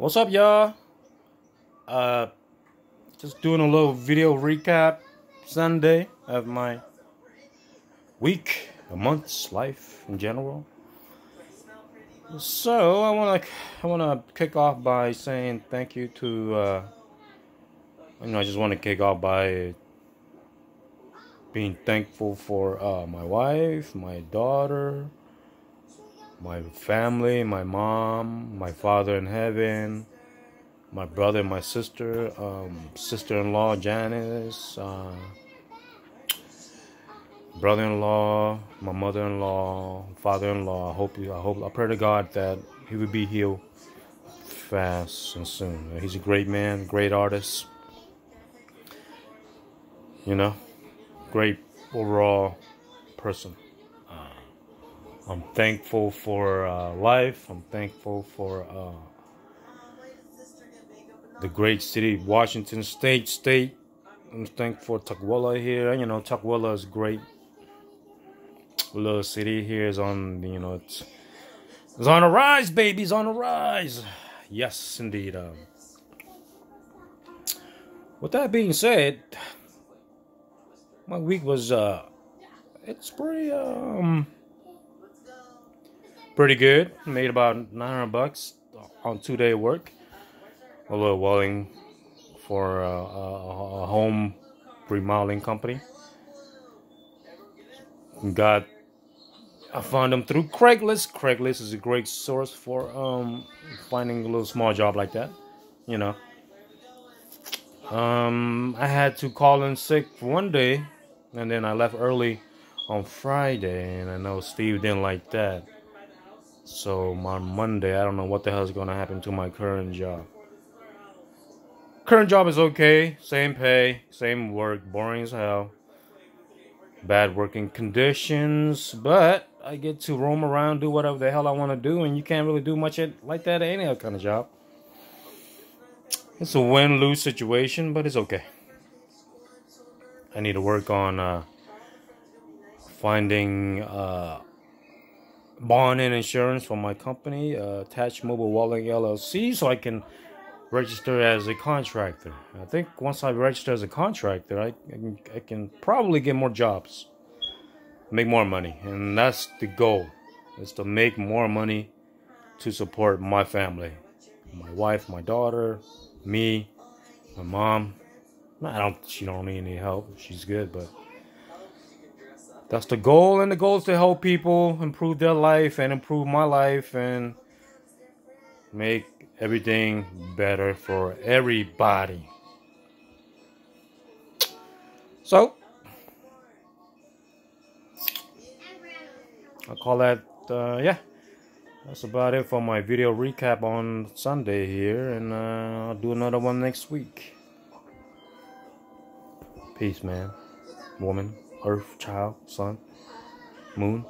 What's up, y'all? Uh, just doing a little video recap Sunday of my week, a month's life in general. So I want to I want to kick off by saying thank you to uh, you know I just want to kick off by being thankful for uh, my wife, my daughter, my family, my mom, my father in heaven, my brother, my sister, um, sister-in-law Janice, uh, brother-in-law, my mother-in-law, father-in-law. I hope you, I hope I pray to God that he would be healed fast and soon. He's a great man, great artist. You know, great overall person. I'm thankful for uh, life. I'm thankful for uh, the great city, Washington State. State. I'm thankful for Tukwila here. You know, Tukwila is great. Little city here is on. You know, it's it's on a rise, baby. It's on a rise. Yes, indeed. Um, with that being said, my week was uh, it's pretty um pretty good. Made about 900 bucks on two day work. A little welding for a, a, a home remodeling company. Got I found them through Craigslist. Craigslist is a great source for um, finding a little small job like that. You know. Um, I had to call in sick one day, and then I left early on Friday, and I know Steve didn't like that. So on Monday, I don't know what the hell is going to happen to my current job. Current job is okay, same pay, same work, boring as hell. Bad working conditions, but I get to roam around, do whatever the hell I want to do, and you can't really do much like that at any other kind of job. It's a win-lose situation, but it's okay. I need to work on uh, finding uh, bond and insurance for my company, uh, Attached Mobile Welding LLC, so I can register as a contractor. I think once I register as a contractor, I, I, can, I can probably get more jobs, make more money, and that's the goal, is to make more money to support my family, my wife, my daughter, me, my mom. I don't. She don't need any help. She's good, but that's the goal, and the goal is to help people improve their life and improve my life and make everything better for everybody. So, I'll call that, uh, yeah, that's about it for my video recap on Sunday here, and uh, I'll do another one next week. Peace, man, woman. Earth, child, sun, moon.